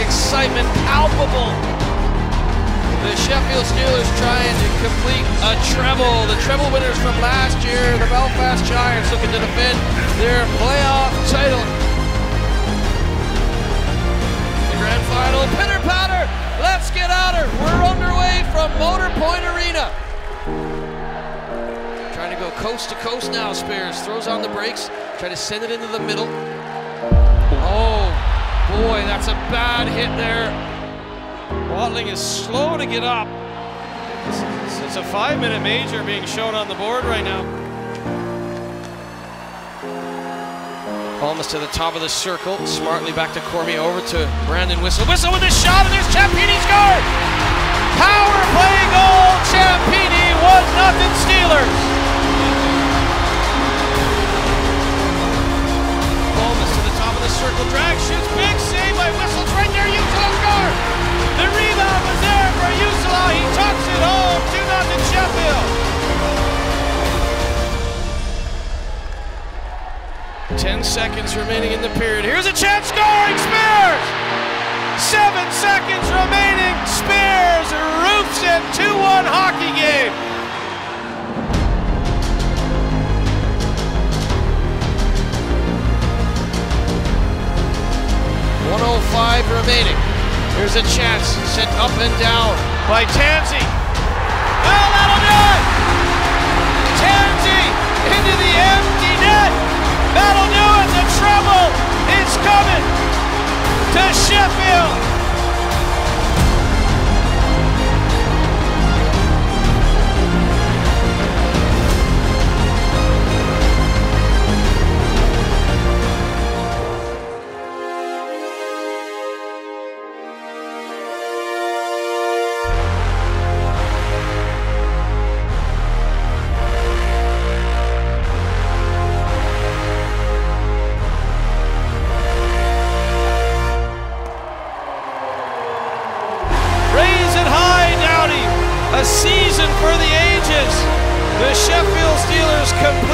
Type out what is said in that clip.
excitement palpable. The Sheffield Steelers trying to complete a treble. The treble winners from last year, the Belfast Giants, looking to defend their playoff title. The grand final, pitter patter. Let's get her. We're underway from Motor Point Arena. Trying to go coast to coast now. Spears throws on the brakes, try to send it into the middle. That's a bad hit there. Watling is slow to get up. It's, a five minute major being shown on the board right now. Almost to the top of the circle. Smartly back to Cormier over to Brandon Whistle. Whistle with a shot, and there's Ciampini scored! Power play goal, Ciampini, 1 nothing Steelers. Almost to the top of the circle. Drag shoots, big save by Whistle. It's right there, Usala score! The rebound was there for Usala. He tucks it home, 2 nothing Sheffield. 10 seconds remaining in the period. Here's a chance scoring, Spears! Seven seconds remaining. Spears roofs in 2-1 hockey game. Five remaining. Here's a chance sent up and down by Tansey. Well, that'll do it. Tansey into the empty net. That'll do it. The treble is coming to Sheffield. For the ages. The Sheffield Steelers complete